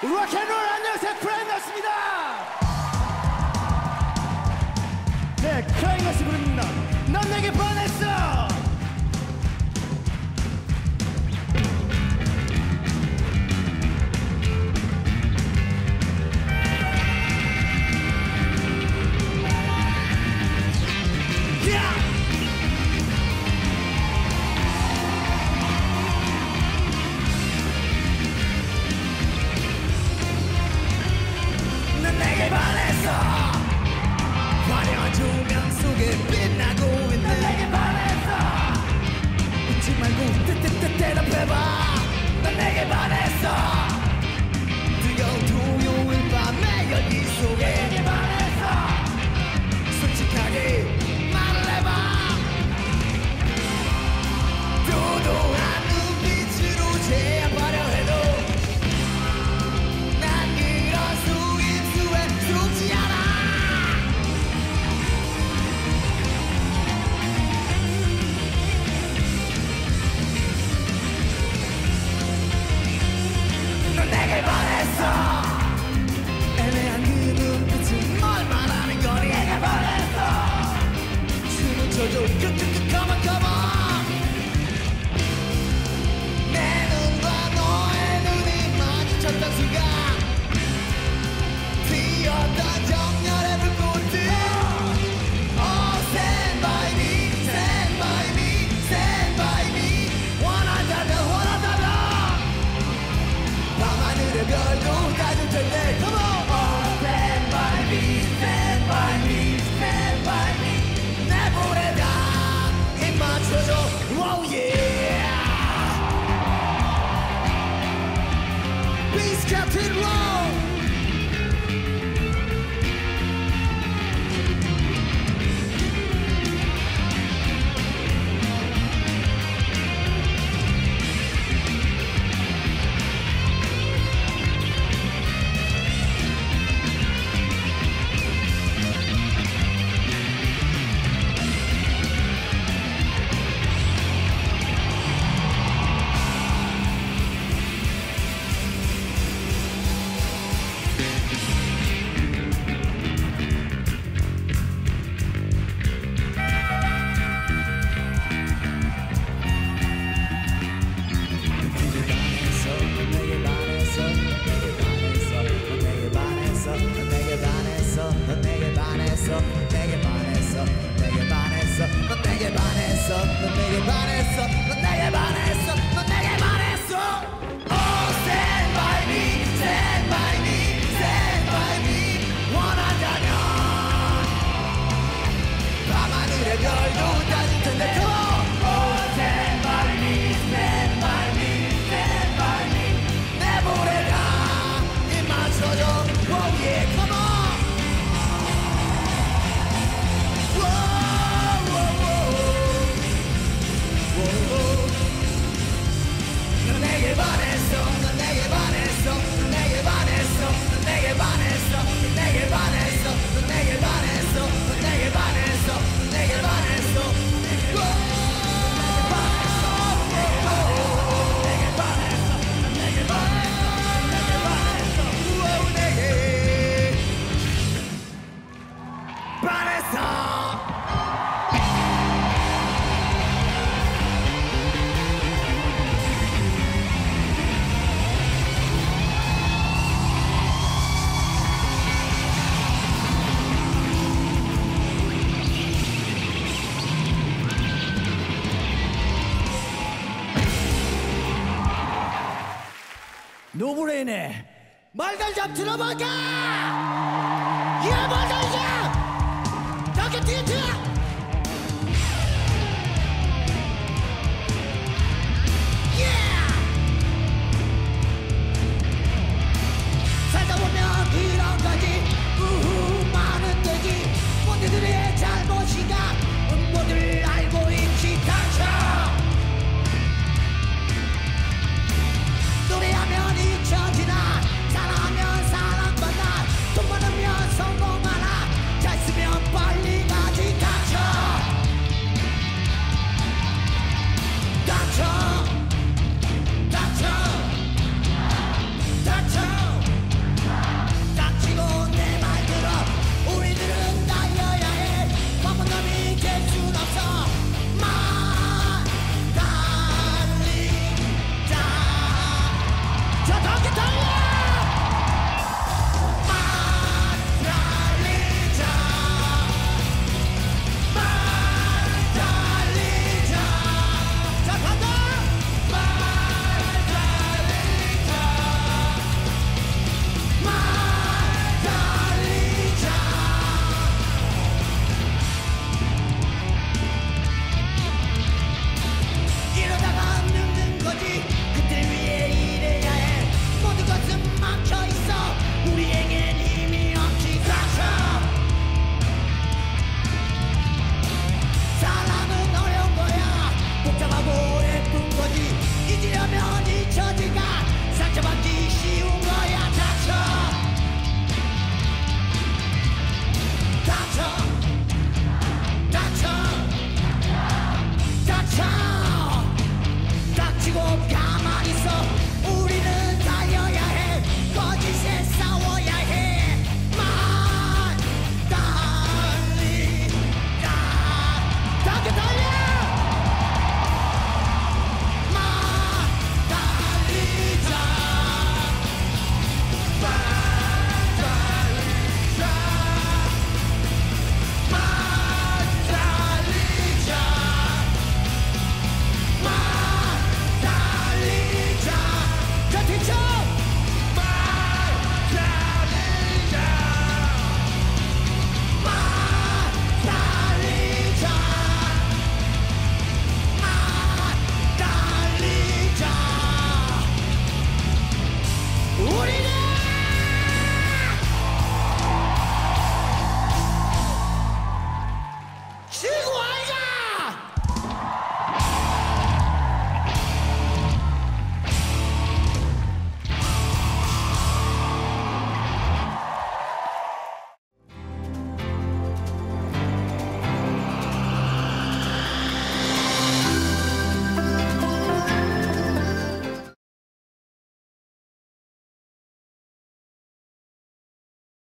락앤롤 안녕하세요. 프라이머스입니다. 네 크라잉머스 부릅니다. 넌 내게 반했어 해봐. 넌 내게 반했어. 뜨거운 토요일 밤에 여기서 Latin rock. 반했어. 넌 내게 반했어. 넌 내게 반했어. 노브레인의 말달잡 들어볼까? 예, 말달잡! 나게 뒤에 들어!